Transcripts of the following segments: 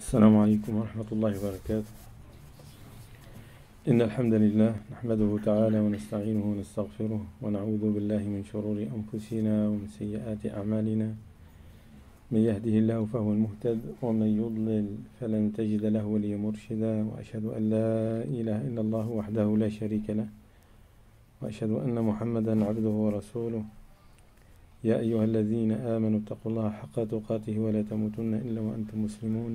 السلام عليكم ورحمة الله وبركاته. إن الحمد لله نحمده تعالى ونستعينه ونستغفره ونعوذ بالله من شرور أنفسنا ومن سيئات أعمالنا. من يهده الله فهو المهتد ومن يضلل فلن تجد له وليا مرشدا. وأشهد أن لا إله إلا الله وحده لا شريك له. وأشهد أن محمدا عبده ورسوله. يا أيها الذين آمنوا اتقوا الله حق تقاته ولا تموتن إلا وأنتم مسلمون.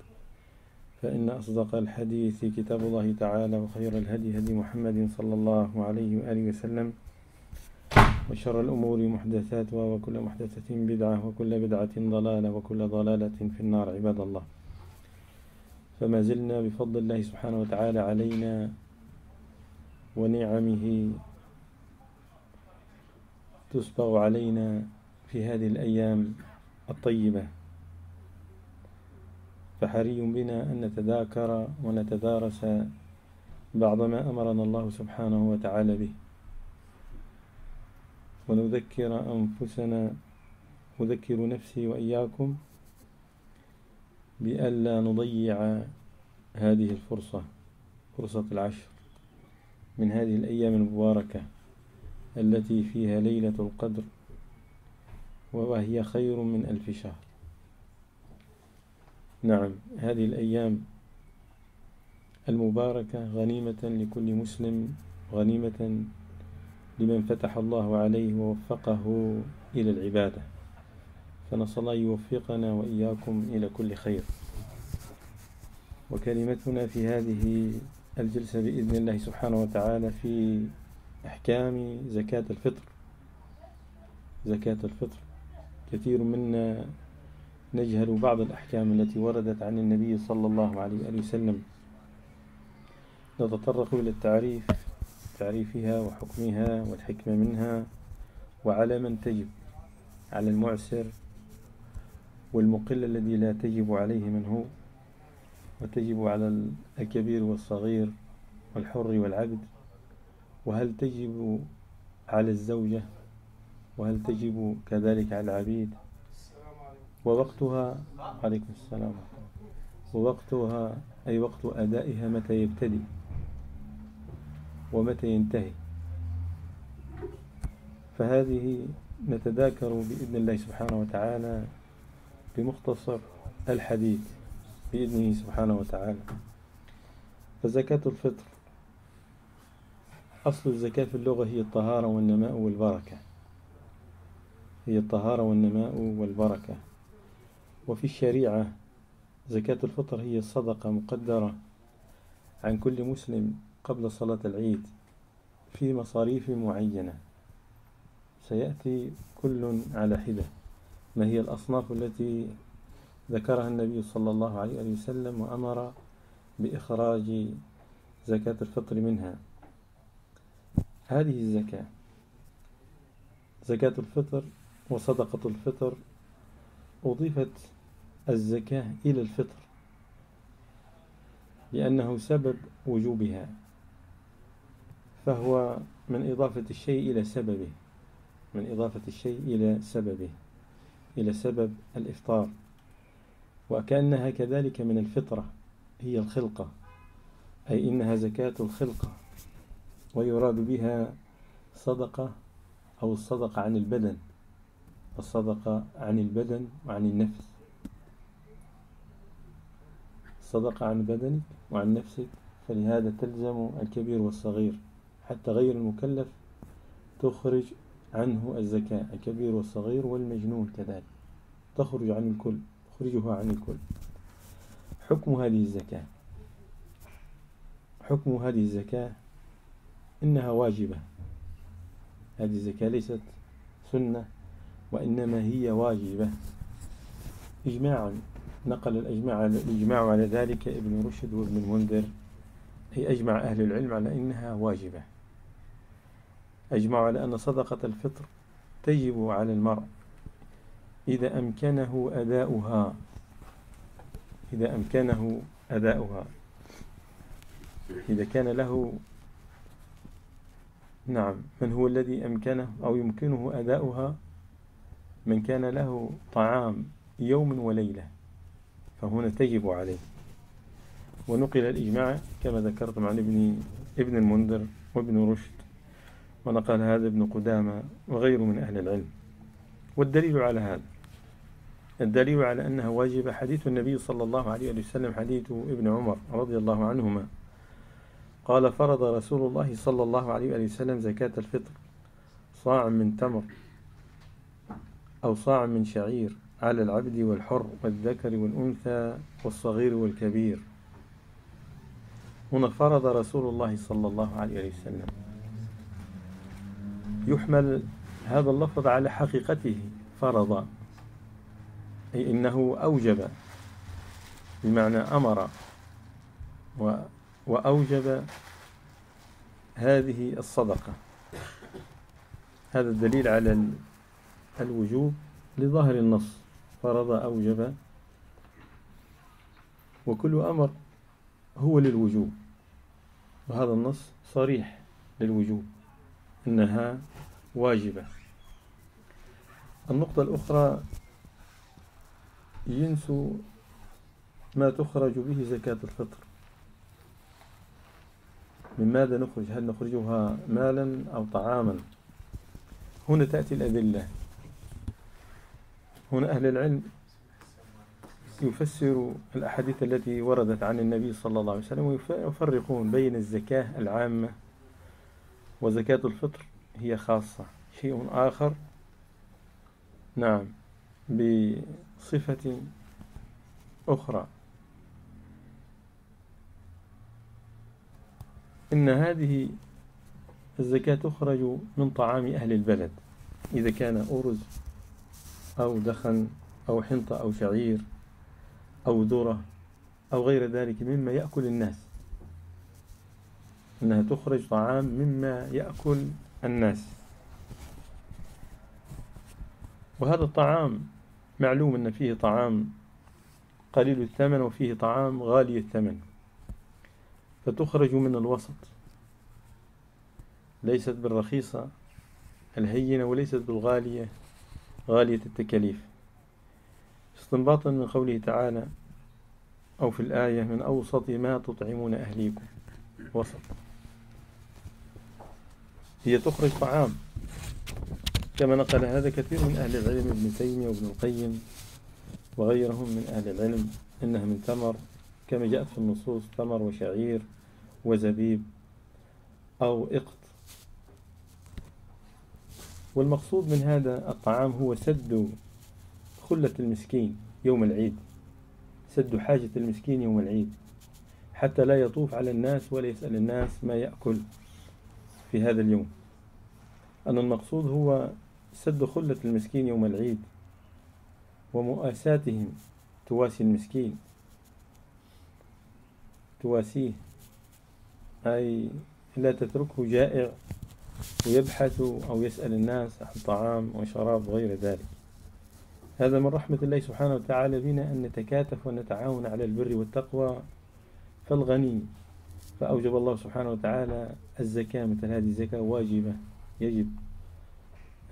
فإن أصدق الحديث كتاب الله تعالى وخير الهدي هدي محمد صلى الله عليه وآله وسلم وشر الأمور محدثاتها وكل محدثة بدعة وكل بدعة ضلالة وكل ضلالة في النار عباد الله. فما زلنا بفضل الله سبحانه وتعالى علينا ونعمه تسبغ علينا في هذه الأيام الطيبة. فحري بنا أن نتذاكر ونتدارس بعض ما أمرنا الله سبحانه وتعالى به. ونذكر أنفسنا أذكر نفسي وإياكم بألا نضيع هذه الفرصة فرصة العشر من هذه الأيام المباركة التي فيها ليلة القدر وهي خير من ألف شهر. نعم هذه الأيام المباركة غنيمة لكل مسلم غنيمة لمن فتح الله عليه ووفقه إلى العبادة. فنسأل الله يوفقنا وإياكم إلى كل خير. وكلمتنا في هذه الجلسة بإذن الله سبحانه وتعالى في أحكام زكاة الفطر. زكاة الفطر كثير منا نجهل بعض الأحكام التي وردت عن النبي صلى الله عليه وسلم. نتطرق إلى التعريف تعريفها وحكمها والحكمة منها وعلى من تجب على المعسر والمقل الذي لا تجب عليه من هو وتجب على الكبير والصغير والحر والعبد. وهل تجب على الزوجة؟ وهل تجب كذلك على العبيد؟ ووقتها عليكم السلام. ووقتها أي وقت أدائها متى يبتدي؟ ومتى ينتهي؟ فهذه نتذاكر بإذن الله سبحانه وتعالى بمختصر الحديث بإذنه سبحانه وتعالى. فزكاة الفطر أصل الزكاة في اللغة هي الطهارة والنماء والبركة. هي الطهارة والنماء والبركة. وفي الشريعة زكاة الفطر هي صدقة مقدرة عن كل مسلم قبل صلاة العيد في مصاريف معينة. سيأتي كل على حدة. ما هي الأصناف التي ذكرها النبي صلى الله عليه وسلم وأمر بإخراج زكاة الفطر منها؟ هذه الزكاة. زكاة الفطر وصدقة الفطر أضيفت الزكاة إلى الفطر لأنه سبب وجوبها فهو من إضافة الشيء إلى سببه من إضافة الشيء إلى سببه إلى سبب الإفطار وكأنها كذلك من الفطرة هي الخلقة أي إنها زكاة الخلقة ويراد بها صدقة أو الصدقة عن البدن. الصدقة عن البدن وعن النفس. الصدقة عن بدنك وعن نفسك فلهذا تلزم الكبير والصغير. حتى غير المكلف تخرج عنه الزكاة الكبير والصغير والمجنون كذلك. تخرج عن الكل تخرجها عن الكل. حكم هذه الزكاة. حكم هذه الزكاة إنها واجبة. هذه الزكاة ليست سنة. وإنما هي واجبة. إجماعا نقل الإجماع الإجماع على ذلك ابن رشد وابن المنذر. أي أجمع أهل العلم على أنها واجبة. أجمعوا على أن صدقة الفطر تجب على المرء. إذا أمكنه أداؤها. إذا أمكنه أداؤها. إذا كان له نعم من هو الذي أمكنه أو يمكنه أداؤها؟ من كان له طعام يوم وليلة فهنا تجب عليه. ونقل الإجماع كما ذكرتم عن ابن ابن المنذر وابن رشد ونقل هذا ابن قدامة وغيره من أهل العلم. والدليل على هذا الدليل على أنها واجبة حديث النبي صلى الله عليه وسلم حديث ابن عمر رضي الله عنهما. قال فرض رسول الله صلى الله عليه وسلم زكاة الفطر صاع من تمر أو صاع من شعير على العبد والحر والذكر والأنثى والصغير والكبير. هنا فرض رسول الله صلى الله عليه وسلم. يحمل هذا اللفظ على حقيقته فرض. أي إنه أوجب بمعنى أمر وأوجب هذه الصدقة. هذا الدليل على الوجوب لظاهر النص فرض أوجب. وكل أمر هو للوجوب وهذا النص صريح للوجوب إنها واجبة. النقطة الأخرى جنس ما تخرج به زكاة الفطر. من ماذا نخرج؟ هل نخرجها مالا أو طعاما؟ هنا تأتي الأدلة. هنا أهل العلم يفسر الأحاديث التي وردت عن النبي صلى الله عليه وسلم ويفرقون بين الزكاة العامة وزكاة الفطر هي خاصة. شيء آخر نعم بصفة أخرى. إن هذه الزكاة تخرج من طعام أهل البلد إذا كان أرز أو دخن أو حنطة أو شعير أو ذرة أو غير ذلك مما يأكل الناس. أنها تخرج طعام مما يأكل الناس. وهذا الطعام معلوم أن فيه طعام قليل الثمن وفيه طعام غالي الثمن. فتخرج من الوسط. ليست بالرخيصة الهينة وليست بالغالية. غالية التكاليف. استنباطا من قوله تعالى أو في الآية من أوسط ما تطعمون أهليكم. وسط. هي تخرج طعام. كما نقل هذا كثير من أهل العلم ابن تيمية وابن القيم وغيرهم من أهل العلم إنها من تمر كما جاءت في النصوص تمر وشعير وزبيب أو إقط والمقصود من هذا الطعام هو سد خلة المسكين يوم العيد. سد حاجة المسكين يوم العيد. حتى لا يطوف على الناس ولا يسأل الناس ما يأكل في هذا اليوم. أن المقصود هو سد خلة المسكين يوم العيد ومؤاساتهم. تواسي المسكين. تواسيه. أي لا تتركه جائع. ويبحث أو يسأل الناس عن طعام وشراب وغير ذلك. هذا من رحمة الله سبحانه وتعالى بنا أن نتكاتف ونتعاون على البر والتقوى. فالغني فأوجب الله سبحانه وتعالى الزكاة مثل هذه الزكاة واجبة. يجب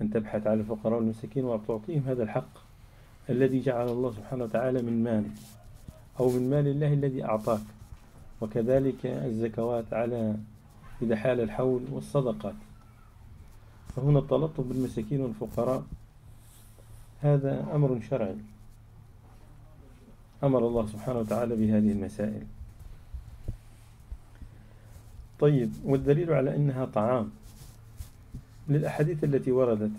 أن تبحث على الفقراء والمساكين وتعطيهم هذا الحق الذي جعل الله سبحانه وتعالى من مال أو من مال الله الذي أعطاك. وكذلك الزكوات على إذا حال الحول والصدقات. فهنا التلطف بالمساكين والفقراء هذا أمر شرعي. أمر الله سبحانه وتعالى بهذه المسائل. طيب والدليل على أنها طعام. للأحاديث التي وردت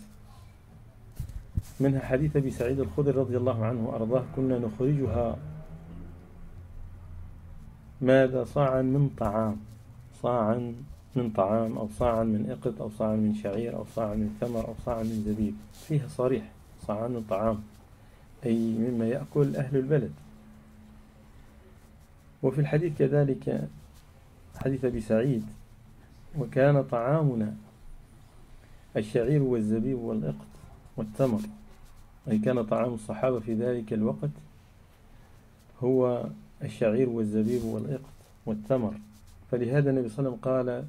منها حديث أبي سعيد الخدري رضي الله عنه وأرضاه كنا نخرجها. ماذا صاعا من طعام. صاعا من طعام أو صاعا من إقط أو صاعا من شعير أو صاعا من ثمر أو صاعا من زبيب. فيها صريح صاعا من طعام أي مما يأكل أهل البلد. وفي الحديث كذلك حديث أبي سعيد وكان طعامنا الشعير والزبيب والإقط والتمر أي كان طعام الصحابة في ذلك الوقت هو الشعير والزبيب والإقط والتمر فلهذا النبي صلى الله عليه وسلم قال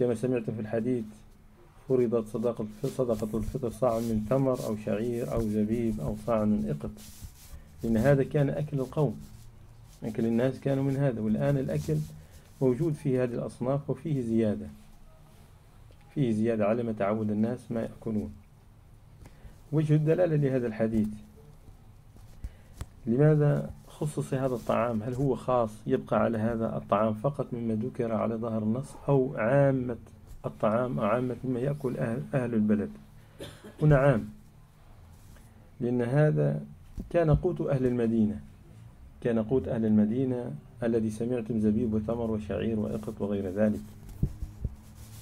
كما سمعت في الحديث فرضت صدقة صدقة الفطر صاع من تمر أو شعير أو زبيب أو صاع من إقط. لأن هذا كان أكل القوم. أكل الناس كانوا من هذا. والآن الأكل موجود في هذه الأصناف وفيه زيادة. فيه زيادة على ما تعود الناس ما يأكلون. وجه الدلالة لهذا الحديث. لماذا خصص هذا الطعام هل هو خاص يبقى على هذا الطعام فقط مما ذكر على ظهر النص أو عامة الطعام أو عامة مما يأكل أهل, أهل البلد؟ هنا عام لأن هذا كان قوت أهل المدينة كان قوت أهل المدينة الذي سمعتم زبيب وتمر وشعير وإقط وغير ذلك.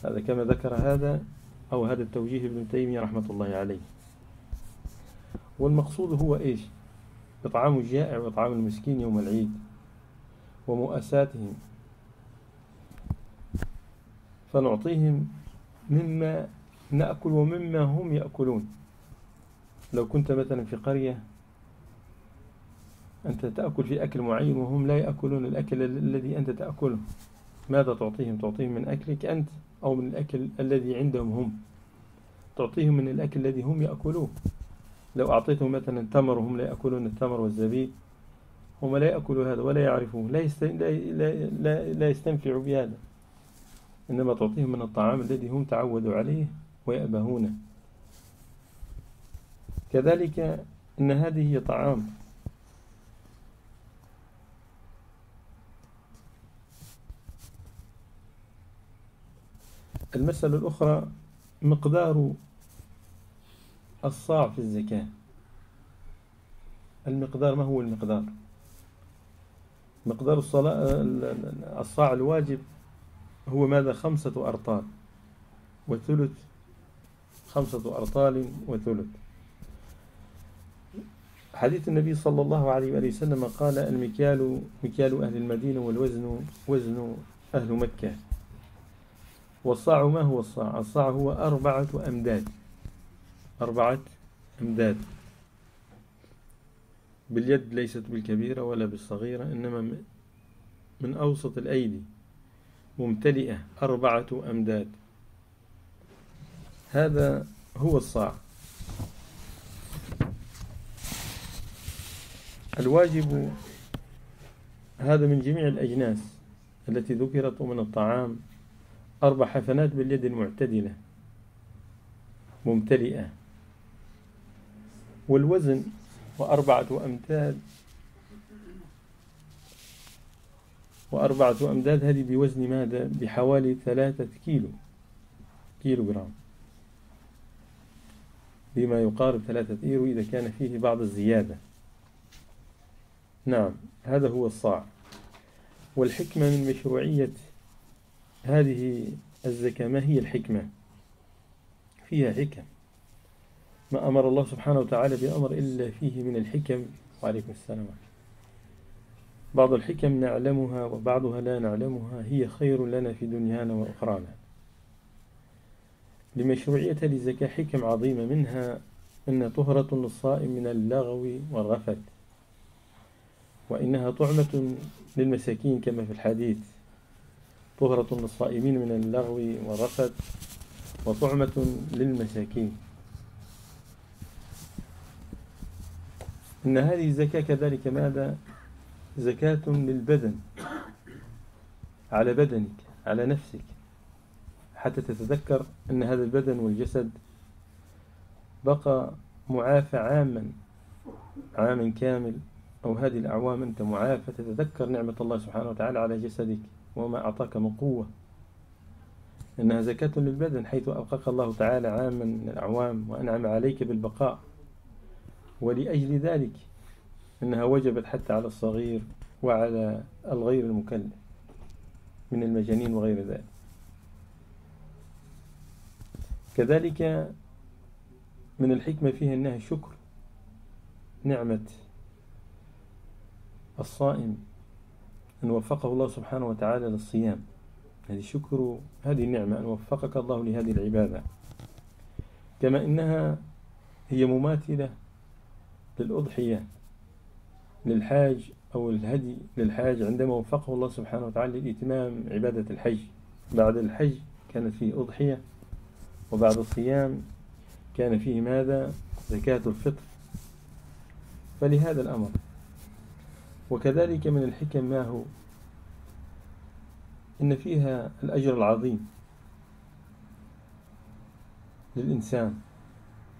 هذا كما ذكر هذا أو هذا التوجيه ابن تيمية رحمة الله عليه. والمقصود هو إيش؟ إطعام الجائع وإطعام المسكين يوم العيد ومؤساتهم فنعطيهم مما نأكل ومما هم يأكلون. لو كنت مثلا في قرية أنت تأكل في أكل معين وهم لا يأكلون الأكل الذي أنت تأكله ماذا تعطيهم؟ تعطيهم من أكلك أنت أو من الأكل الذي عندهم هم. تعطيهم من الأكل الذي هم يأكلوه. لو أعطيتهم مثلا تمر وهم لا يأكلون التمر والزبيب. هم لا يأكلوا هذا ولا يعرفون لا, لا, لا, لا يستنفعوا بهذا. إنما تعطيهم من الطعام الذي هم تعودوا عليه ويأبهونه كذلك أن هذه هي طعام. المسألة الأخرى مقدار الصاع في الزكاة. المقدار ما هو المقدار؟ مقدار الصلاة الصاع الواجب هو ماذا؟ خمسة أرطال وثلث خمسة أرطال وثلث. حديث النبي صلى الله عليه وآله وسلم قال المكيال مكيال أهل المدينة والوزن وزن أهل مكة. والصاع ما هو الصاع؟ الصاع هو أربعة أمداد. أربعة أمداد. باليد ليست بالكبيرة ولا بالصغيرة إنما من أوسط الأيدي. ممتلئة أربعة أمداد. هذا هو الصاع. الواجب هذا من جميع الأجناس التي ذكرت من الطعام. أربع حفنات باليد المعتدلة. ممتلئة. والوزن وأربعة أمداد. وأربعة أمداد هذه بوزن ماذا؟ بحوالي ثلاثة كيلو كيلو جرام بما يقارب ثلاثة إيرو إذا كان فيه بعض الزيادة. نعم هذا هو الصاع. والحكمة من مشروعية هذه الزكاة ما هي الحكمة؟ فيها حكم. ما أمر الله سبحانه وتعالى بأمر إلا فيه من الحكم. وعليكم السلام بعض الحكم نعلمها وبعضها لا نعلمها. هي خير لنا في دنيانا وأخرانا. لمشروعية للزكاة حكم عظيمة منها أن طهرة للصائم من اللغو والرفث وإنها طعمة للمساكين كما في الحديث. طهرة للصائمين من اللغو والرفث وطعمة للمساكين. إن هذه الزكاة كذلك ماذا؟ زكاة للبدن. على بدنك على نفسك. حتى تتذكر أن هذا البدن والجسد بقى معافى عاما عاما كامل. أو هذه الأعوام أنت معافى. تتذكر نعمة الله سبحانه وتعالى على جسدك وما أعطاك من قوة. إنها زكاة للبدن حيث أبقاك الله تعالى عاما من الأعوام وأنعم عليك بالبقاء. ولأجل ذلك إنها وجبت حتى على الصغير وعلى الغير المكلف من المجانين وغير ذلك. كذلك من الحكمة فيها أنها شكر نعمة الصائم أن وفقه الله سبحانه وتعالى للصيام. هذه شكر هذه النعمة أن وفقك الله لهذه العبادة. كما إنها هي مماثلة للأضحية للحاج أو الهدي للحاج. عندما وفقه الله سبحانه وتعالى لإتمام عبادة الحج. بعد الحج كانت فيه أضحية وبعد الصيام كان فيه ماذا؟ زكاة الفطر. فلهذا الأمر. وكذلك من الحكم ما هو؟ إن فيها الأجر العظيم للإنسان.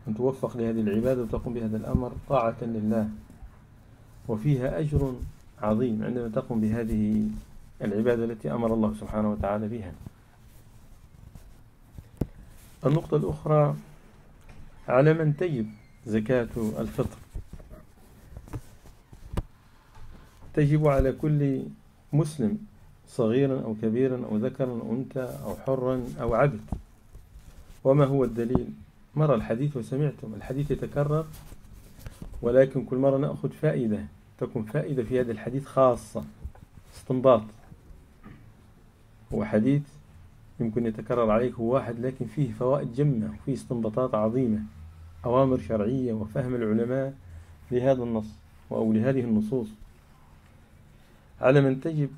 أن توفق لهذه العبادة وتقوم بهذا الأمر طاعة لله. وفيها أجر عظيم عندما تقوم بهذه العبادة التي أمر الله سبحانه وتعالى بها. النقطة الأخرى على من تجب زكاة الفطر؟ تجب على كل مسلم صغيرا أو كبيرا أو ذكرا أو أنثى أو حرا أو عبد. وما هو الدليل؟ مرة الحديث وسمعتم الحديث يتكرر ولكن كل مرة نأخذ فائدة تكون فائدة في هذا الحديث خاصة استنباط. هو حديث يمكن يتكرر عليك هو واحد لكن فيه فوائد جمة وفيه استنباطات عظيمة أوامر شرعية وفهم العلماء لهذا النص أو لهذه النصوص. على من تجب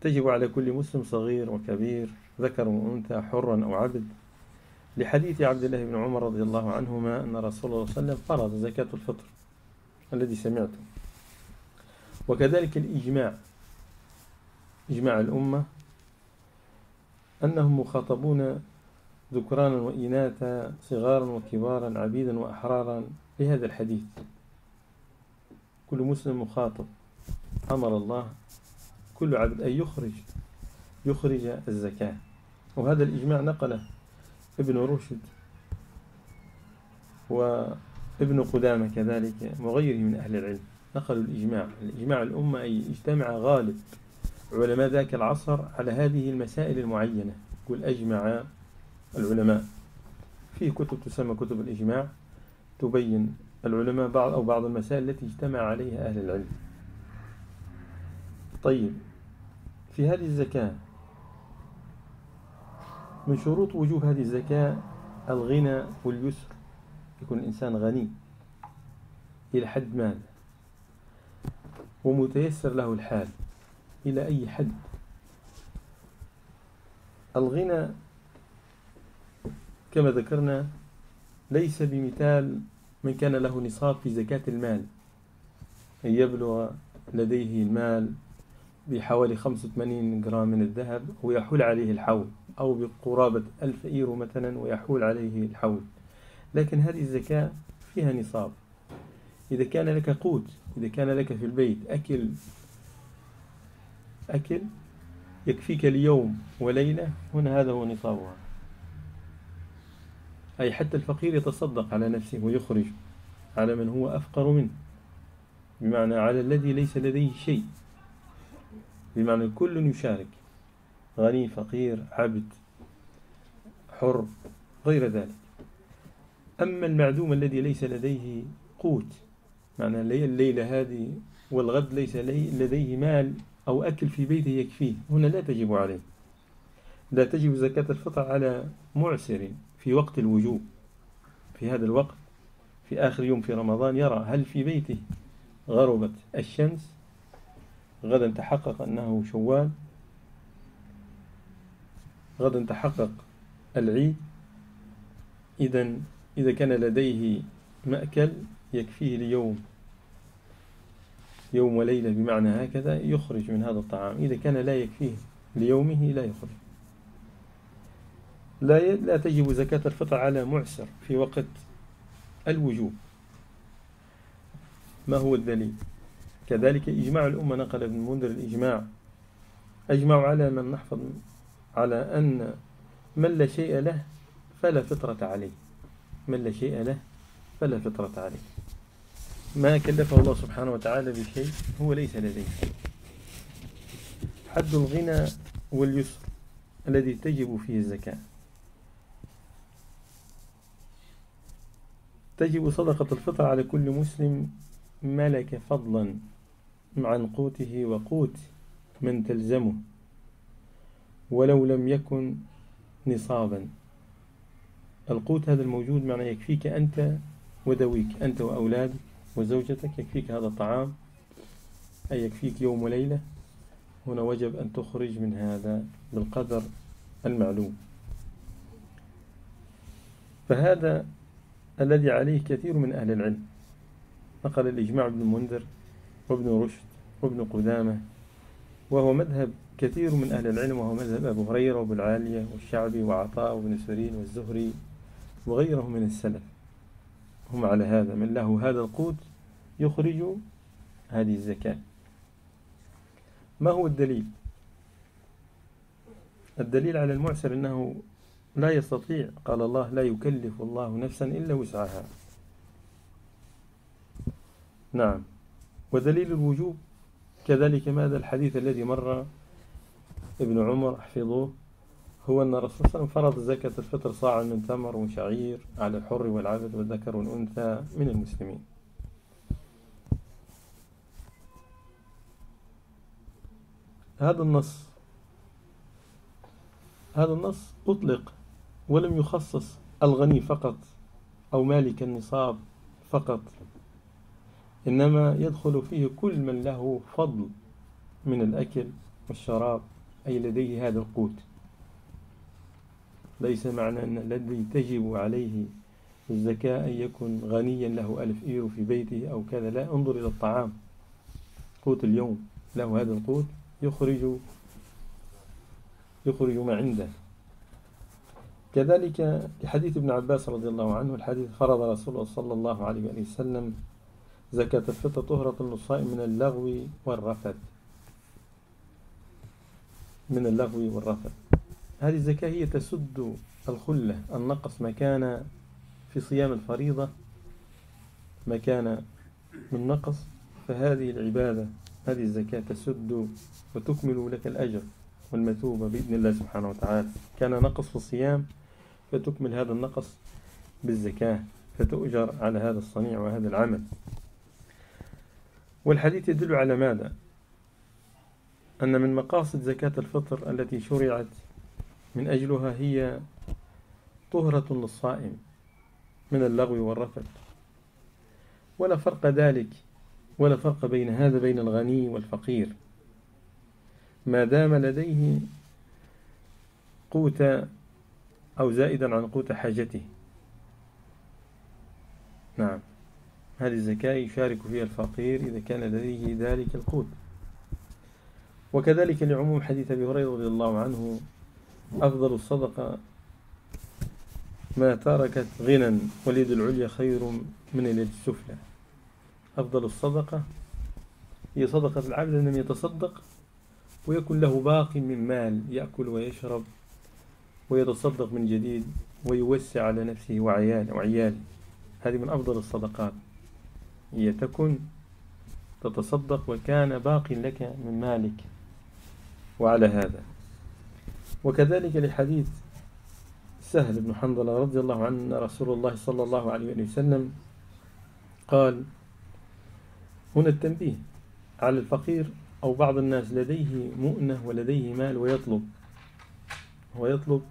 تجب على كل مسلم صغير وكبير ذكر وأنثى حرا أو عبد لحديث عبد الله بن عمر رضي الله عنهما أن رسول الله صلى الله عليه وسلم فرض زكاة الفطر الذي سمعته. وكذلك الإجماع إجماع الأمة أنهم مخاطبون ذكرانا وإناثا صغارا وكبارا عبيدا وأحرارا لهذا الحديث. كل مسلم مخاطب. أمر الله كل عبد أن يخرج يخرج الزكاة. وهذا الإجماع نقله ابن رشد وابن قدامة كذلك وغيره من أهل العلم. نقلوا الإجماع. الإجماع الأمة أي اجتمع غالب علماء ذاك العصر على هذه المسائل المعينة. يقول أجمع العلماء. في كتب تسمى كتب الإجماع. تبين العلماء بعض أو بعض المسائل التي اجتمع عليها أهل العلم. طيب في هذه الزكاة من شروط وجوب هذه الزكاة الغنى واليسر يكون الإنسان غني إلى حد مال ومتيسر له الحال إلى أي حد. الغنى كما ذكرنا ليس بمثال من كان له نصاب في زكاة المال. أن يبلغ لديه المال بحوالي 85 جرام من الذهب ويحول عليه الحول. أو بقرابة ألف إيرو مثلا ويحول عليه الحول. لكن هذه الزكاة فيها نصاب. إذا كان لك قوت إذا كان لك في البيت أكل أكل يكفيك اليوم وليلة هنا هذا هو نصابها. أي حتى الفقير يتصدق على نفسه ويخرج على من هو أفقر منه. بمعنى على الذي ليس لديه شيء. بمعنى كل يشارك. غني فقير عبد حر غير ذلك. أما المعدوم الذي ليس لديه قوت معنى الليلة هذه والغد ليس لديه مال أو أكل في بيته يكفيه. هنا لا تجب عليه. لا تجب زكاة الفطر على معسر في وقت الوجوب. في هذا الوقت في آخر يوم في رمضان يرى هل في بيته غربت الشمس؟ غدا تحقق أنه شوال؟ غدا تحقق العيد. إذا إذا كان لديه مأكل يكفيه ليوم يوم وليلة بمعنى هكذا يخرج من هذا الطعام. إذا كان لا يكفيه ليومه لا يخرج. لا لا تجب زكاة الفطر على معسر في وقت الوجوب. ما هو الدليل؟ كذلك إجماع الأمة نقل ابن المنذر الإجماع. أجمعوا على من نحفظ على أن من لا شيء له فلا فطرة عليه. من لا شيء له فلا فطرة عليه. ما كلفه الله سبحانه وتعالى بشيء هو ليس لديه. حد الغنى واليسر الذي تجب فيه الزكاة. تجب صدقة الفطر على كل مسلم ملك فضلا عن قوته وقوت من تلزمه. ولو لم يكن نصابا. القوت هذا الموجود معنى يكفيك أنت وذويك أنت وأولادك وزوجتك يكفيك هذا الطعام أي يكفيك يوم وليلة. هنا وجب أن تخرج من هذا بالقدر المعلوم. فهذا الذي عليه كثير من أهل العلم. نقل الإجماع ابن المنذر وابن رشد وابن قدامة وهو مذهب كثير من أهل العلم وهو مذهب أبو هريرة وأبو العالية والشعبي وعطاء وابن سيرين والزهري وغيره من السلف. هم على هذا من له هذا القوت يخرج هذه الزكاة. ما هو الدليل؟ الدليل على المعسر أنه لا يستطيع قال الله لا يكلف الله نفسا إلا وسعها. نعم. ودليل الوجوب كذلك ماذا؟ الحديث الذي مر ابن عمر احفظوه هو أن الرسول صلى الله عليه وسلم فرض زكاة الفطر صاعا من تمر وشعير على الحر والعبد والذكر والأنثى من المسلمين. هذا النص هذا النص أطلق ولم يخصص الغني فقط أو مالك النصاب فقط إنما يدخل فيه كل من له فضل من الأكل والشراب أي لديه هذا القوت. ليس معنى أن الذي تجب عليه الزكاة أن يكون غنيا له ألف إيرو في بيته أو كذا. لا انظر إلى الطعام. قوت اليوم له هذا القوت يخرج يخرج ما عنده. كذلك لحديث ابن عباس رضي الله عنه الحديث فرض رسول الله صلى الله عليه وسلم زكاة الفطر طهرة للصائم من اللغو والرفث. من اللغو والرفث هذه الزكاة هي تسد الخلة النقص ما كان في صيام الفريضة ما كان من نقص فهذه العبادة هذه الزكاة تسد وتكمل لك الأجر والمثوبة بإذن الله سبحانه وتعالى. كان نقص في الصيام فتكمل هذا النقص بالزكاة فتؤجر على هذا الصنيع وهذا العمل. والحديث يدل على ماذا؟ أن من مقاصد زكاة الفطر التي شرعت من أجلها هي طهرة للصائم من اللغو والرفث. ولا فرق ذلك ولا فرق بين هذا بين الغني والفقير. ما دام لديه قوت أو زائدا عن قوت حاجته. نعم هذه الزكاة يشارك فيها الفقير إذا كان لديه ذلك القوت. وكذلك لعموم حديث أبي هريرة رضي الله عنه أفضل الصدقة ما تركت غنى واليد العليا خير من اليد السفلى. أفضل الصدقة هي صدقة العبد أن يتصدق ويكون له باقي من مال يأكل ويشرب ويتصدق من جديد ويوسع على نفسه وعياله وعياله هذه من أفضل الصدقات. هي تكن تتصدق وكان باقي لك من مالك. وعلى هذا. وكذلك لحديث سهل بن حنظلة رضي الله عنه رسول الله صلى الله عليه وسلم قال هنا التنبيه على الفقير أو بعض الناس لديه مؤنة ولديه مال ويطلب ويطلب.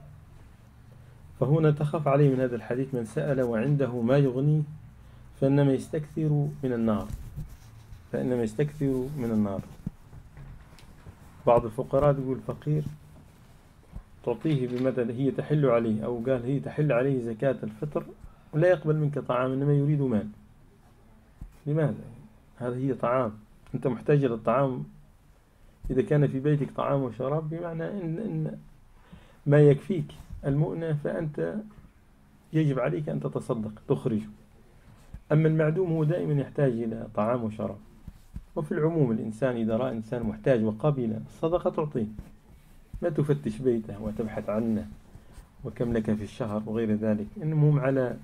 فهنا تخاف عليه من هذا الحديث من سأل وعنده ما يغني فإنما يستكثر من النار فإنما يستكثر من النار. بعض الفقراء يقول فقير تعطيه بمثل هي تحل عليه أو قال هي تحل عليه زكاة الفطر ولا يقبل منك طعام إنما يريد مال. لماذا؟ هذا هي طعام. أنت محتاج إلى الطعام. إذا كان في بيتك طعام وشراب بمعنى إن, إن ما يكفيك المؤنة فأنت يجب عليك أن تتصدق تخرج أما المعدوم هو دائما يحتاج إلى طعام وشراب. وفي العموم الإنسان إذا رأى إنسان محتاج وقبل الصدقة تعطيه. لا تفتش بيته وتبحث عنه وكم لك في الشهر وغير ذلك. المهم على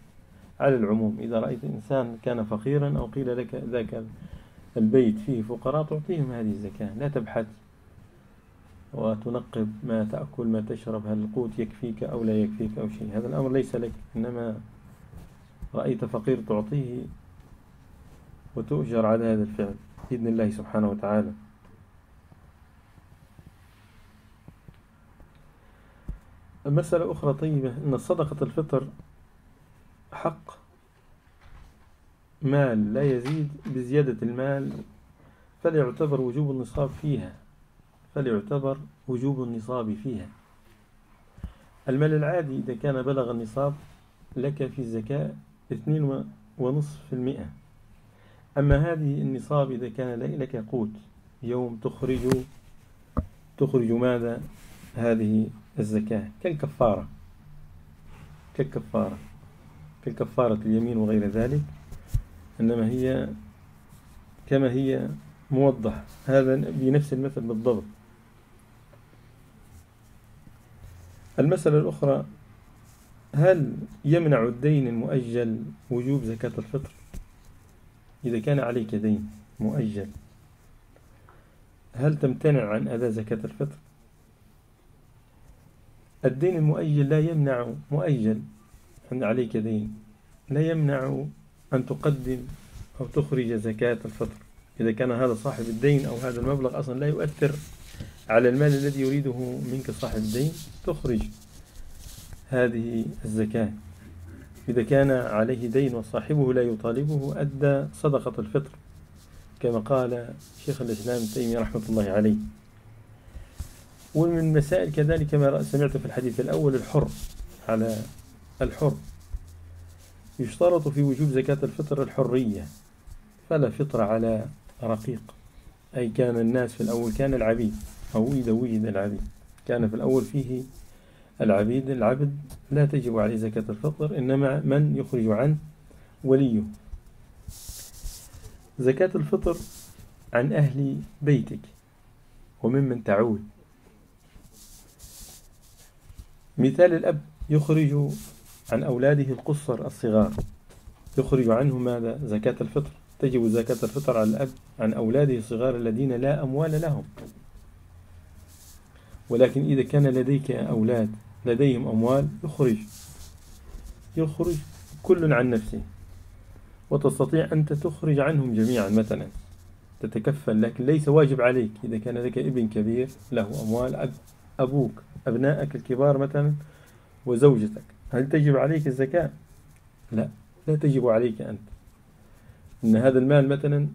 على العموم. إذا رأيت إنسان كان فقيرا أو قيل لك ذاك البيت فيه فقراء تعطيهم هذه الزكاة. لا تبحث وتنقب ما تأكل ما تشرب هل القوت يكفيك أو لا يكفيك أو شيء. هذا الأمر ليس لك. إنما رأيت فقير تعطيه وتؤجر على هذا الفعل. بإذن الله سبحانه وتعالى. مسألة أخرى طيبة أن صدقة الفطر حق مال لا يزيد بزيادة المال فليعتبر وجوب النصاب فيها. فليعتبر وجوب النصاب فيها. المال العادي إذا كان بلغ النصاب لك في الزكاة اثنين ونصف في المئة. أما هذه النصاب إذا كان لك قوت يوم تخرج تخرج ماذا؟ هذه الزكاة. كالكفارة. كالكفارة. كالكفارة اليمين وغير ذلك إنما هي كما هي موضح هذا بنفس المثل بالضبط. المسألة الأخرى هل يمنع الدين المؤجل وجوب زكاة الفطر؟ إذا كان عليك دين مؤجل هل تمتنع عن أداء زكاة الفطر؟ الدين المؤجل لا يمنع مؤجل أن عليك دين لا يمنع أن تقدم أو تخرج زكاة الفطر. إذا كان هذا صاحب الدين أو هذا المبلغ أصلا لا يؤثر على المال الذي يريده منك صاحب الدين تخرج هذه الزكاة. إذا كان عليه دين وصاحبه لا يطالبه أدى صدقة الفطر كما قال شيخ الإسلام تيمية رحمة الله عليه. ومن مسائل كذلك ما سمعت في الحديث الأول الحر على الحر. يشترط في وجوب زكاة الفطر الحرية فلا فطر على رقيق. أي كان الناس في الأول كان العبيد أو إذا وجد العبيد. كان في الأول فيه العبيد العبد لا تجب عليه زكاة الفطر إنما من يخرج عنه وليه. زكاة الفطر عن أهل بيتك وممن تعود. مثال الأب يخرج عن أولاده القصر الصغار. يخرج عنهم ماذا؟ زكاة الفطر. تجب زكاة الفطر على الأب عن أولاده الصغار الذين لا أموال لهم. ولكن إذا كان لديك أولاد لديهم أموال يخرج. يخرج كل عن نفسه. وتستطيع أنت تخرج عنهم جميعا مثلا. تتكفل لكن ليس واجب عليك. إذا كان لك ابن كبير له أموال أبوك أبنائك الكبار مثلا وزوجتك. هل تجب عليك الزكاة؟ لا لا تجب عليك أنت. إن هذا المال مثلا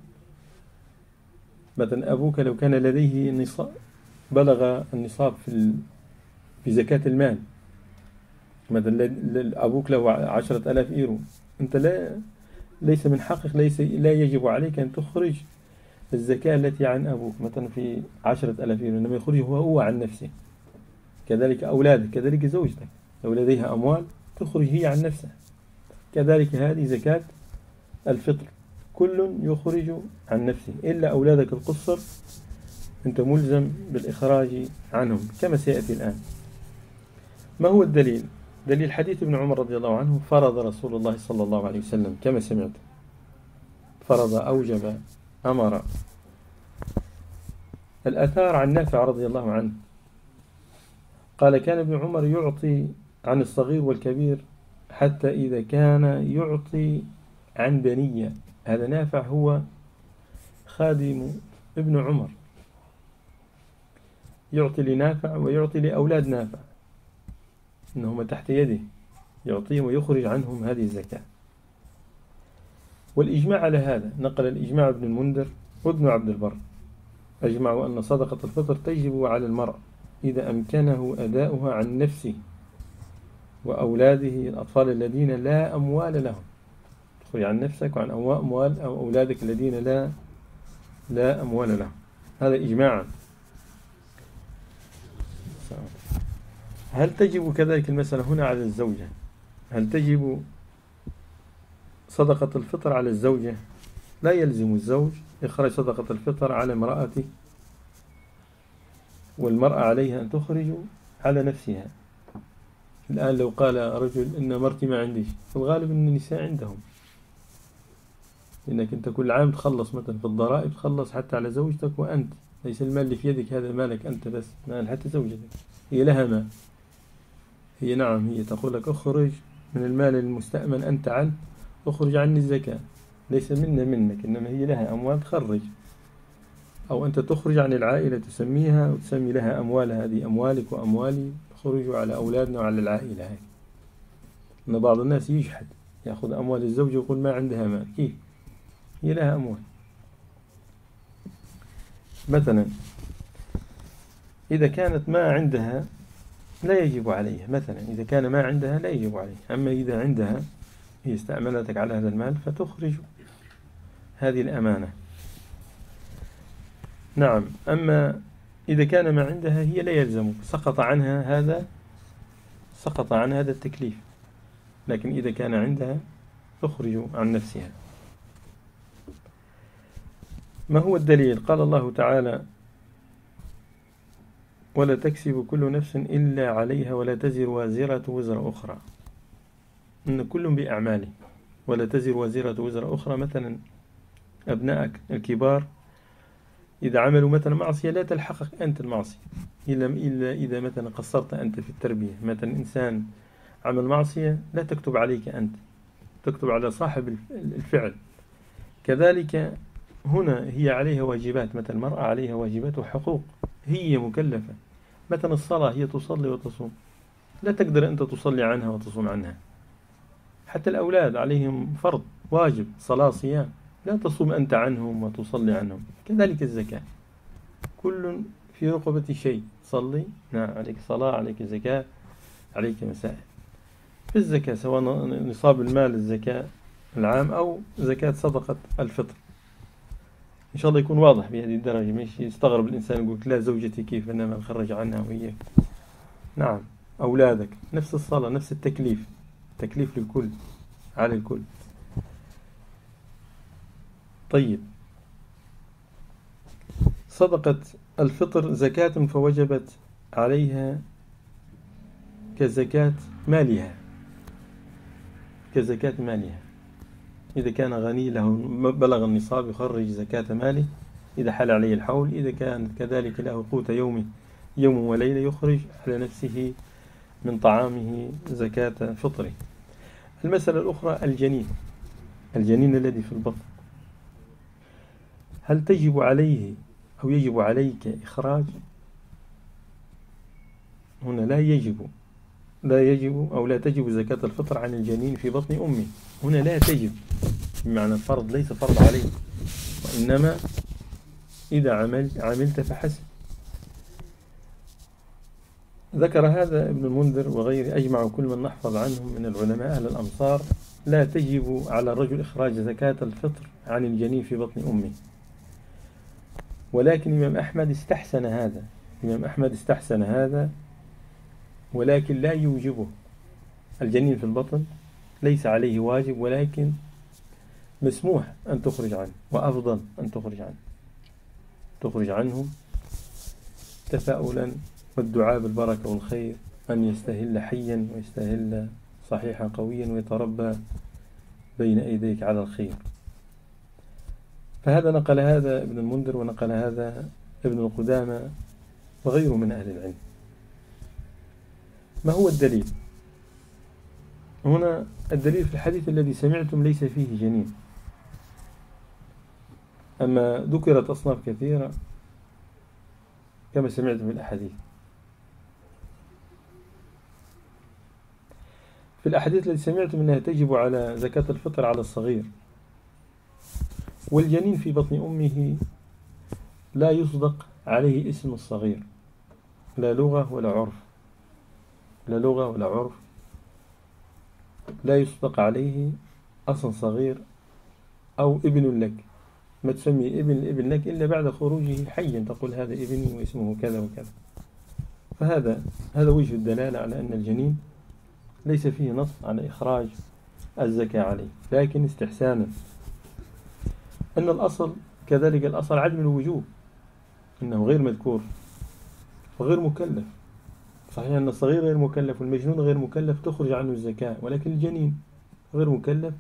مثلا أبوك لو كان لديه نصاب بلغ النصاب في في زكاة المال. مثلا أبوك له عشرة ألاف إيرو. أنت لا ليس من حقك ليس لا يجب عليك أن تخرج الزكاة التي عن أبوك مثلا في عشرة ألاف إيرو. إنما يخرج هو هو عن نفسه. كذلك أولادك كذلك زوجتك. لو لديها أموال تخرج هي عن نفسها كذلك هذه زكاة الفطر. كل يخرج عن نفسه. إلا أولادك القصر أنت ملزم بالإخراج عنهم كما سيأتي الآن. ما هو الدليل؟ دليل حديث ابن عمر رضي الله عنه فرض رسول الله صلى الله عليه وسلم كما سمعت فرض أوجب أمر. الأثار عن نافع رضي الله عنه. قال كان ابن عمر يعطي عن الصغير والكبير حتى إذا كان يعطي عن بنية هذا نافع هو خادم ابن عمر. يعطي لنافع ويعطي لأولاد نافع. إنهم تحت يده يعطيهم ويخرج عنهم هذه الزكاة. والإجماع على هذا نقل الإجماع ابن المنذر وابن عبد البر. أجمعوا أن صدقة الفطر تجب على المرء إذا أمكنه أداؤها عن نفسه وأولاده الأطفال الذين لا أموال لهم. تخرج عن نفسك وعن أموال أو أولادك الذين لا لا أموال لهم. هذا إجماعا. هل تجب كذلك المسألة هنا على الزوجة؟ هل تجب صدقة الفطر على الزوجة؟ لا يلزم الزوج إخراج صدقة الفطر على امرأته والمرأة عليها أن تخرج على نفسها. الآن لو قال رجل إن مرتي ما عنديش في الغالب أن النساء عندهم. لأنك أنت كل عام تخلص مثلا في الضرائب تخلص حتى على زوجتك وأنت. ليس المال اللي في يدك هذا مالك أنت بس مال حتى زوجتك. هي لها مال. هي نعم هي تقول لك اخرج من المال المستأمن أنت عنه اخرج عني الزكاة. ليس منا منك إنما هي لها أموال تخرج. أو أنت تخرج عن العائلة تسميها وتسمي لها أموال هذه أموالك وأموالي خروجه على أولادنا وعلى العائلة. هاي أن بعض الناس يجحد يأخذ أموال الزوجة ويقول ما عندها مال. كيف هي لها أموال. مثلا إذا كانت ما عندها لا يجب عليها. مثلا إذا كان ما عندها لا يجب عليها. أما إذا عندها هي استعملتك على هذا المال فتخرج. هذه الأمانة. نعم. أما إذا كان ما عندها هي لا يلزمك سقط عنها هذا سقط عن هذا التكليف. لكن إذا كان عندها تخرج عن نفسها. ما هو الدليل؟ قال الله تعالى ولا تكسب كل نفس إلا عليها ولا تزر وازرة وزر أخرى. إن كل بأعماله ولا تزر وازرة وزر أخرى. مثلا أبنائك الكبار إذا عملوا مثلا معصية لا تلحقك أنت المعصية. إلا إلا إذا مثلا قصرت أنت في التربية. مثلا إنسان عمل معصية لا تكتب عليك أنت تكتب على صاحب الفعل. كذلك هنا هي عليها واجبات. مثلا المرأة عليها واجبات وحقوق. هي مكلفة. مثلا الصلاة هي تصلي وتصوم. لا تقدر أنت تصلي عنها وتصوم عنها. حتى الأولاد عليهم فرض واجب صلاة صيام. لا تصوم أنت عنهم وتصلي عنهم. كذلك الزكاة. كل في رقبة شيء. صلي. نعم عليك صلاة عليك زكاة عليك مسائل في الزكاة سواء نصاب المال الزكاة العام أو زكاة صدقة الفطر. إن شاء الله يكون واضح بهذه الدرجة. مش يستغرب الإنسان يقول لا زوجتي كيف؟ أنا ما نخرج عنها وهي. نعم. أولادك نفس الصلاة نفس التكليف. تكليف للكل على الكل. طيب. صدقة الفطر زكاة فوجبت عليها كزكاة مالها. كزكاة مالها. إذا كان غني له بلغ النصاب يخرج زكاة ماله. إذا حل عليه الحول إذا كان كذلك له قوت يومه يوم وليلة يخرج على نفسه من طعامه زكاة فطره. المسألة الأخرى الجنين. الجنين الذي في البطن. هل تجب عليه أو يجب عليك إخراج؟ هنا لا يجب. لا يجب أو لا تجب زكاة الفطر عن الجنين في بطن أمه. هنا لا تجب بمعنى الفرض ليس فرض عليه وإنما إذا عملت, عملت فحسب. ذكر هذا ابن المنذر وغيره أجمع كل من نحفظ عنهم من العلماء أهل الأمصار لا تجب على الرجل إخراج زكاة الفطر عن الجنين في بطن أمه. ولكن الإمام أحمد استحسن هذا الإمام أحمد استحسن هذا ولكن لا يوجبه. الجنين في البطن ليس عليه واجب ولكن مسموح أن تخرج عنه وأفضل أن تخرج عنه. تخرج عنه تفاؤلا والدعاء بالبركة والخير أن يستهل حيا ويستهل صحيحا قويا ويتربى بين أيديك على الخير. فهذا نقل هذا ابن المنذر ونقل هذا ابن القدامى وغيره من أهل العلم. ما هو الدليل؟ هنا الدليل في الحديث الذي سمعتم ليس فيه جنين. أما ذكرت أصناف كثيرة كما سمعتم في الأحاديث. في الأحاديث التي سمعتم أنها تجب على زكاة الفطر على الصغير. والجنين في بطن أمه لا يصدق عليه اسم الصغير. لا لغة ولا عرف. لا لغة ولا عرف. لا يصدق عليه أصل صغير أو ابن لك ما تسمي ابن الابن لك إلا بعد خروجه حيا تقول هذا ابني واسمه كذا وكذا. فهذا هذا وجه الدلالة على أن الجنين ليس فيه نص على إخراج الزكاة عليه لكن استحسانا. أن الأصل كذلك الأصل عدم الوجوب أنه غير مذكور وغير مكلف. صحيح أن الصغير غير مكلف والمجنون غير مكلف تخرج عنه الزكاة ولكن الجنين غير مكلف.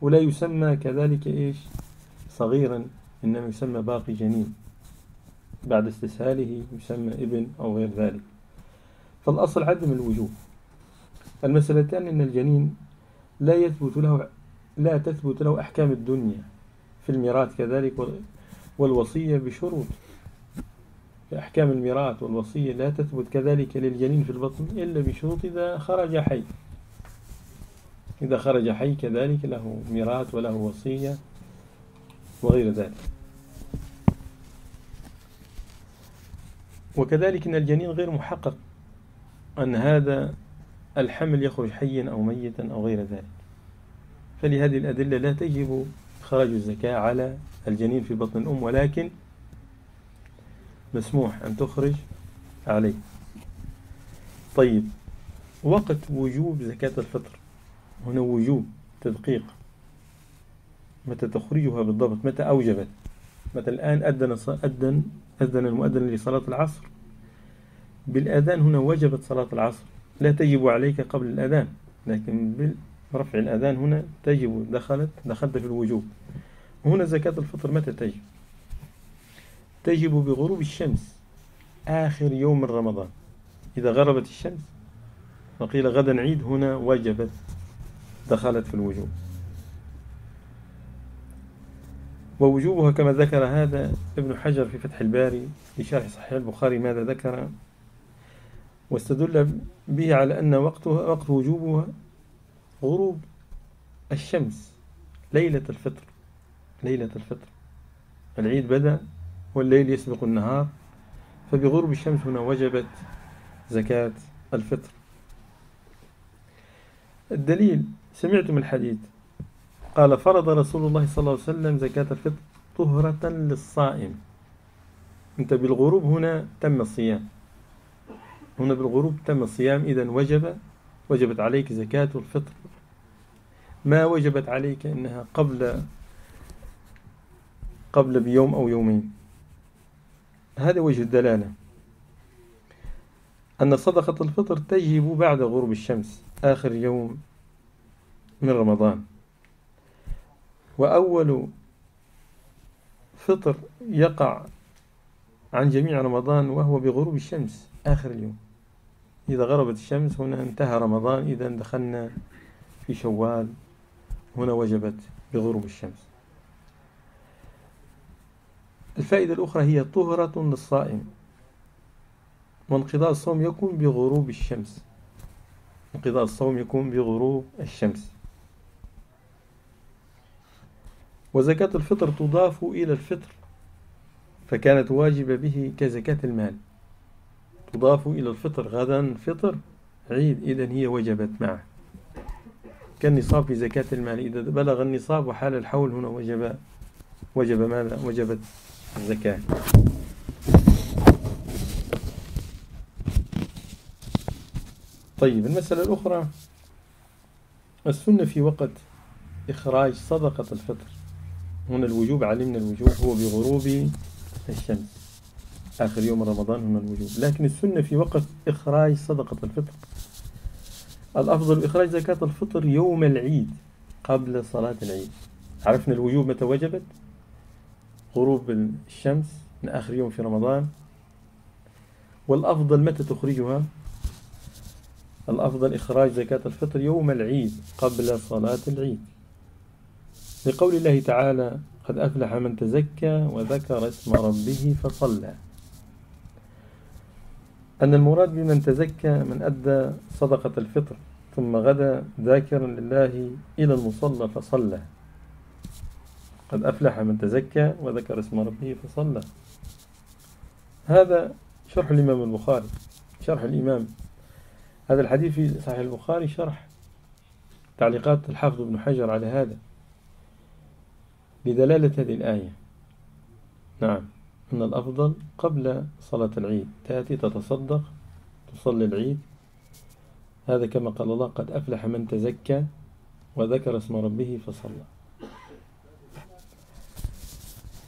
ولا يسمى كذلك إيش؟ صغيرا إنما يسمى باقي جنين. بعد استسهاله يسمى ابن أو غير ذلك. فالأصل عدم الوجوب. المسألتان أن الجنين لا يثبت له لا تثبت له أحكام الدنيا في الميراث كذلك والوصية بشروط. أحكام الميراث والوصية لا تثبت كذلك للجنين في البطن إلا بشروط إذا خرج حي. إذا خرج حي كذلك له ميراث وله وصية وغير ذلك. وكذلك أن الجنين غير محقق أن هذا الحمل يخرج حيا أو ميتا أو غير ذلك. فلهذه الأدلة لا تجب إخراج الزكاة على الجنين في بطن الأم ولكن مسموح أن تخرج عليه. طيب وقت وجوب زكاة الفطر. هنا وجوب تدقيق. متى تخرجها بالضبط؟ متى أوجبت؟ مثلا الآن أذن أذن أذن المؤذن لصلاة العصر؟ بالأذان هنا وجبت صلاة العصر. لا تجب عليك قبل الأذان لكن برفع الأذان هنا تجب دخلت دخلت في الوجوب. هنا زكاة الفطر متى تجب؟ تجب بغروب الشمس آخر يوم من رمضان. إذا غربت الشمس وقيل غدا عيد هنا وجبت دخلت في الوجوب. ووجوبها كما ذكر هذا ابن حجر في فتح الباري لشرح صحيح البخاري ماذا ذكر واستدل به على أن وقتها وقت وجوبها غروب الشمس ليلة الفطر. ليلة الفطر. العيد بدأ والليل يسبق النهار فبغروب الشمس هنا وجبت زكاة الفطر. الدليل سمعتم الحديث. قال فرض رسول الله صلى الله عليه وسلم زكاة الفطر طهرة للصائم. أنت بالغروب هنا تم الصيام. هنا بالغروب تم الصيام إذا وجب وجبت عليك زكاة الفطر. ما وجبت عليك إنها قبل قبل بيوم أو يومين. هذا وجه الدلالة. أن صدقة الفطر تجب بعد غروب الشمس آخر يوم من رمضان. وأول فطر يقع عن جميع رمضان وهو بغروب الشمس آخر اليوم. إذا غربت الشمس هنا انتهى رمضان إذا دخلنا في شوال هنا وجبت بغروب الشمس. الفائدة الأخرى هي طهرة للصائم. وانقضاء الصوم يكون بغروب الشمس. انقضاء الصوم يكون بغروب الشمس. وزكاة الفطر تضاف إلى الفطر فكانت واجبة به كزكاة المال. تضاف إلى الفطر غدا فطر عيد إذا هي وجبت معه. كالنصاب في زكاة المال. إذا بلغ النصاب وحال الحول هنا وجب وجب ماذا؟ وجبت الزكاة. طيب المسألة الأخرى. السنة في وقت إخراج صدقة الفطر. هنا الوجوب علمنا الوجوب هو بغروب الشمس. آخر يوم رمضان هنا الوجوب. لكن السنة في وقت إخراج صدقة الفطر. الأفضل إخراج زكاة الفطر يوم العيد قبل صلاة العيد. عرفنا الوجوب متى وجبت؟ غروب الشمس من آخر يوم في رمضان. والأفضل متى تخرجها؟ الأفضل إخراج زكاة الفطر يوم العيد قبل صلاة العيد. لقول الله تعالى قد أفلح من تزكى وذكر اسم ربه فصلى. أن المراد بمن تزكى من أدى صدقة الفطر ثم غدا ذاكرا لله إلى المصلى فصلى. قد أفلح من تزكى وذكر اسم ربه فصلى. هذا شرح الإمام البخاري شرح الإمام. هذا الحديث في صحيح البخاري شرح تعليقات الحافظ ابن حجر على هذا. لدلالة هذه الآية. نعم. أن الأفضل قبل صلاة العيد تأتي تتصدق تصلي العيد. هذا كما قال الله قد أفلح من تزكى وذكر اسم ربه فصلى.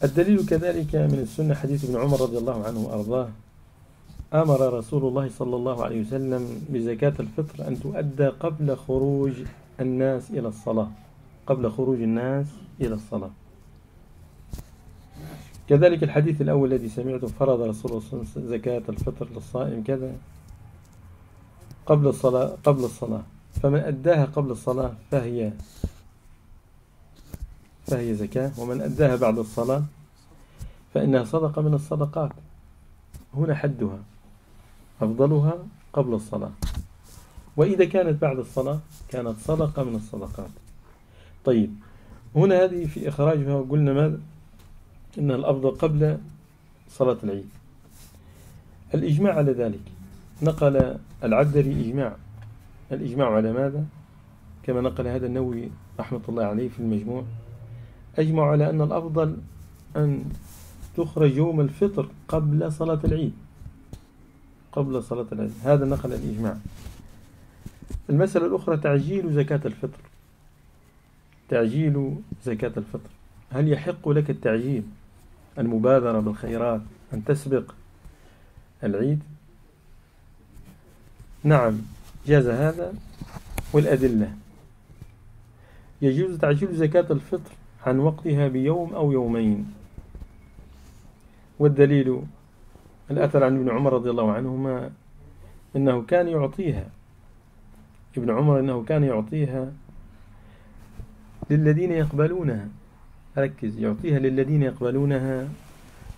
الدليل كذلك من السنة حديث ابن عمر رضي الله عنه وأرضاه. أمر رسول الله صلى الله عليه وسلم بزكاة الفطر أن تؤدى قبل خروج الناس إلى الصلاة. قبل خروج الناس إلى الصلاة. كذلك الحديث الأول الذي سمعته فرض رسول الله صلى الله عليه وسلم زكاة الفطر للصائم كذا قبل الصلاة قبل الصلاة. فمن أداها قبل الصلاة فهي فهي زكاة ومن أداها بعد الصلاة فإنها صدقة من الصدقات. هنا حدها أفضلها قبل الصلاة. وإذا كانت بعد الصلاة كانت صدقة من الصدقات. طيب هنا هذه في إخراجها قلنا ماذا إن الأفضل قبل صلاة العيد. الإجماع على ذلك. نقل العبدري إجماع. الإجماع على ماذا؟ كما نقل هذا النووي رحمة الله عليه في المجموع. أجمع على أن الأفضل أن تخرج يوم الفطر قبل صلاة العيد. قبل صلاة العيد. هذا نقل الإجماع. المسألة الأخرى تعجيل زكاة الفطر. تعجيل زكاة الفطر. هل يحق لك التعجيل؟ المبادرة بالخيرات. أن تسبق العيد؟ نعم جاز هذا والأدلة. يجوز تعجيل زكاة الفطر عن وقتها بيوم أو يومين. والدليل الأثر عن ابن عمر رضي الله عنهما أنه كان يعطيها. ابن عمر أنه كان يعطيها للذين يقبلونها. ركز يعطيها للذين يقبلونها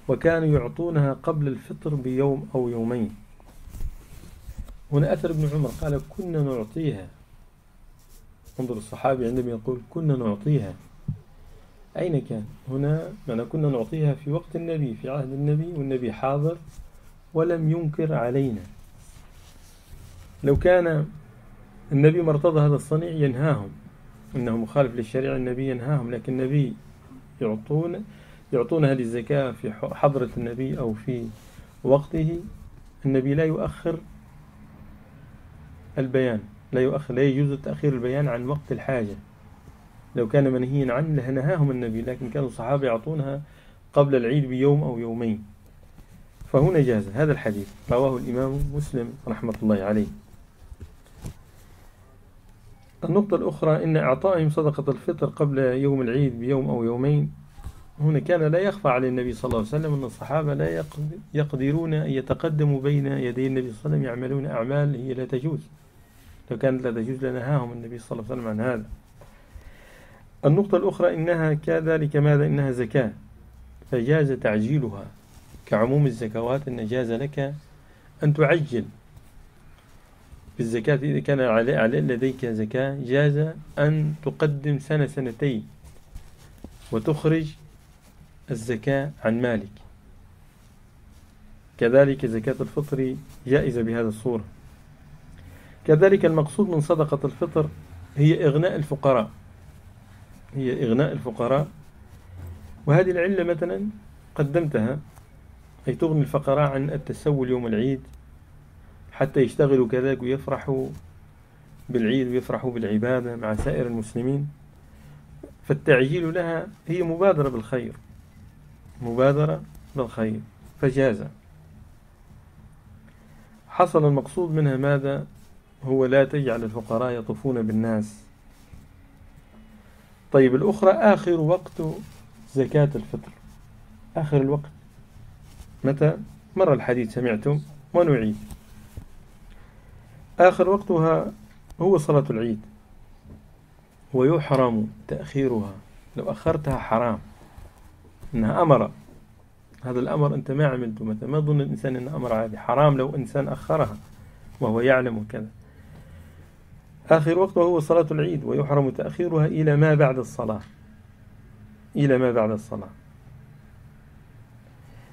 وكانوا يعطونها قبل الفطر بيوم أو يومين. هنا أثر ابن عمر قال كنا نعطيها. انظر الصحابي عندما يقول كنا نعطيها. أين كان؟ هنا معنى كنا نعطيها في وقت النبي في عهد النبي والنبي حاضر ولم ينكر علينا. لو كان النبي مرتضى هذا الصنيع ينهاهم. إنه مخالف للشريعة النبي ينهاهم. لكن النبي يعطون يعطون هذه الزكاة في حضرة النبي أو في وقته. النبي لا يؤخر البيان لا يؤخر لا يجوز تأخير البيان عن وقت الحاجة. لو كان منهيا عنه لنهاهم النبي لكن كانوا الصحابة يعطونها قبل العيد بيوم أو يومين. فهنا جاز هذا الحديث. رواه الإمام مسلم رحمة الله عليه. النقطة الأخرى إن إعطائهم صدقة الفطر قبل يوم العيد بيوم أو يومين. هنا كان لا يخفى على النبي صلى الله عليه وسلم أن الصحابة لا يقدرون أن يتقدموا بين يدي النبي صلى الله عليه وسلم يعملون أعمال هي لا تجوز. لو كانت لا تجوز لنهاهم النبي صلى الله عليه وسلم عن هذا. النقطة الأخرى إنها كذلك ماذا؟ إنها زكاة. فجاز تعجيلها. كعموم الزكوات أن جاز لك أن تعجل. بالزكاة إذا كان على لديك زكاة جاز أن تقدم سنة سنتين وتخرج الزكاة عن مالك. كذلك زكاة الفطر جائزة بهذا الصورة. كذلك المقصود من صدقة الفطر هي إغناء الفقراء. هي إغناء الفقراء. وهذه العلة مثلا قدمتها أي تغني الفقراء عن التسول يوم العيد حتى يشتغلوا كذلك ويفرحوا بالعيد ويفرحوا بالعبادة مع سائر المسلمين. فالتعجيل لها هي مبادرة بالخير مبادرة بالخير فجاز حصل المقصود منها ماذا؟ هو لا تجعل الفقراء يطوفون بالناس. طيب الأخرى آخر وقت زكاة الفطر. آخر الوقت. متى؟ مر الحديث سمعتم ونعيد. آخر وقتها هو صلاة العيد. ويحرم تأخيرها. لو أخرتها حرام. إنها أمر. هذا الأمر أنت ما عملته مثلا. ما ظن الإنسان أنه أمر عادي. حرام لو إنسان أخرها. وهو يعلم كذا. آخر وقت هو صلاة العيد ويحرم تأخيرها إلى ما بعد الصلاة. إلى ما بعد الصلاة.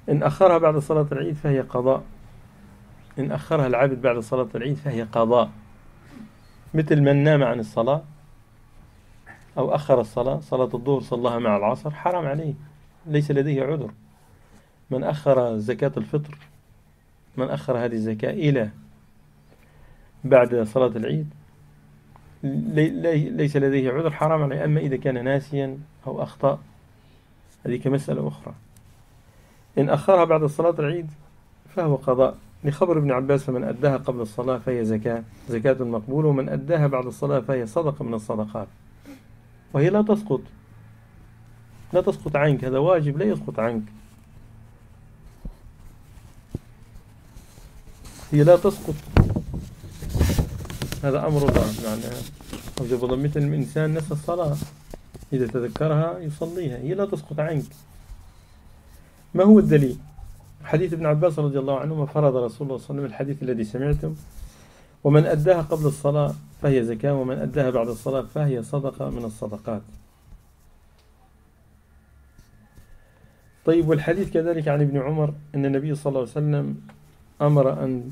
إن أخرها بعد صلاة العيد فهي قضاء. إن أخرها العبد بعد صلاة العيد فهي قضاء. مثل من نام عن الصلاة أو أخر الصلاة صلاة الظهر صلاها مع العصر حرام عليه. ليس لديه عذر. من أخر زكاة الفطر من أخر هذه الزكاة إلى بعد صلاة العيد ليس لديه عذر حرام عليه. أما إذا كان ناسيا أو أخطأ هذه كمسألة أخرى. إن أخرها بعد صلاة العيد فهو قضاء. لخبر ابن عباس فمن أداها قبل الصلاة فهي زكاة. زكاة مقبولة ومن أداها بعد الصلاة فهي صدقة من الصدقات. وهي لا تسقط. لا تسقط عنك. هذا واجب لا يسقط عنك. هي لا تسقط. هذا أمر الله يعني أوجب ضمة الإنسان نفس الصلاة. إذا تذكرها يصليها هي لا تسقط عنك. ما هو الدليل؟ حديث ابن عباس رضي الله عنهما فرض رسول الله صلى الله عليه وسلم الحديث الذي سمعتم. ومن أداها قبل الصلاة فهي زكاة ومن أداها بعد الصلاة فهي صدقة من الصدقات. طيب والحديث كذلك عن ابن عمر أن النبي صلى الله عليه وسلم أمر أن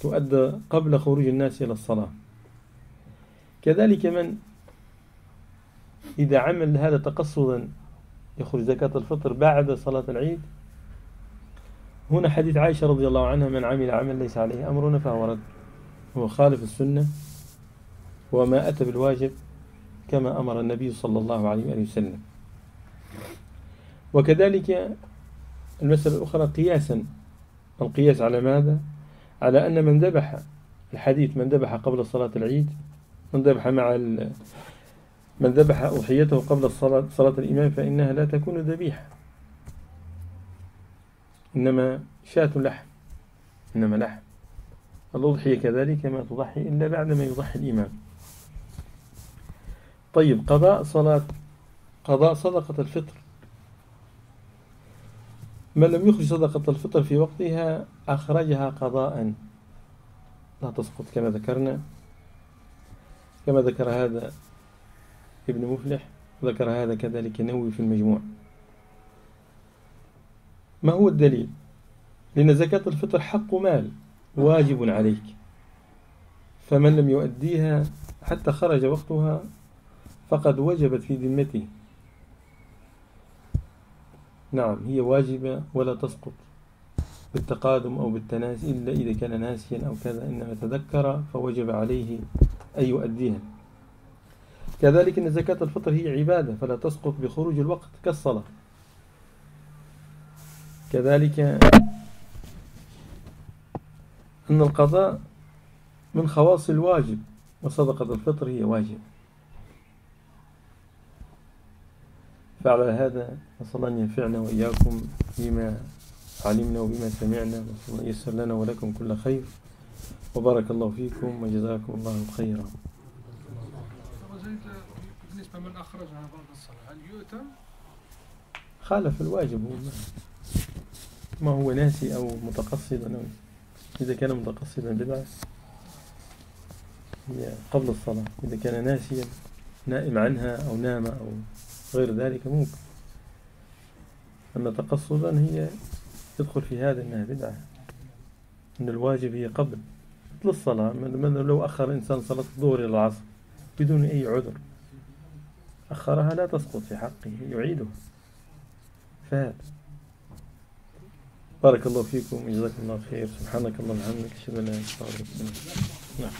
تؤدى قبل خروج الناس إلى الصلاة. كذلك من إذا عمل هذا تقصدا يخرج زكاة الفطر بعد صلاة العيد. هنا حديث عائشة رضي الله عنها من عمل عمل ليس عليه أمرنا فهو رد. هو خالف السنة. وما أتى بالواجب كما أمر النبي صلى الله عليه وآله وسلم. وكذلك المسألة الأخرى قياسا. القياس على ماذا؟ على أن من ذبح الحديث من ذبح قبل صلاة العيد من ذبح مع من ذبح أضحيته قبل الصلاة صلاة الإمام فإنها لا تكون ذبيحة. إنما شاة لحم إنما لحم. الأضحية كذلك ما تضحي إلا بعدما يضحي الإمام. طيب قضاء صلاة قضاء صدقة الفطر. من لم يخرج صدقة الفطر في وقتها أخرجها قضاء. لا تسقط كما ذكرنا. كما ذكر هذا ابن مفلح ذكر هذا كذلك نووي في المجموع. ما هو الدليل؟ لأن زكاة الفطر حق مال واجب عليك. فمن لم يؤديها حتى خرج وقتها فقد وجبت في ذمته. نعم هي واجبة ولا تسقط بالتقادم أو بالتناسي إلا إذا كان ناسيا أو كذا إنما تذكر فوجب عليه أن يؤديها. كذلك أن زكاة الفطر هي عبادة فلا تسقط بخروج الوقت كالصلاة. كذلك أن القضاء من خواص الواجب وصدقة الفطر هي واجب فعلى هذا نسأل أن ينفعنا وإياكم بما علمنا وبما سمعنا وصلى يسر لنا ولكم كل خير. وبارك الله فيكم وجزاكم الله خيرا. بالنسبة من أخرجها بعد الصلاة هل يؤتم؟ خالف الواجب. هو ما هو ناسي أو متقصدا أو إذا كان متقصدا بدعة قبل الصلاة. إذا كان ناسيا نائم عنها أو نام أو غير ذلك ممكن. أما تقصدا هي تدخل في هذا أنها بدعة. أن الواجب هي قبل مثل الصلاة لو أخر إنسان صلاة الظهر إلى العصر بدون أي عذر أخرها لا تسقط في حقه يعيدها فهذا. بارك الله فيكم وجزاكم الله خير. سبحانك اللهم وبحمدك أشهد أن لا إله إلا أنت نعم.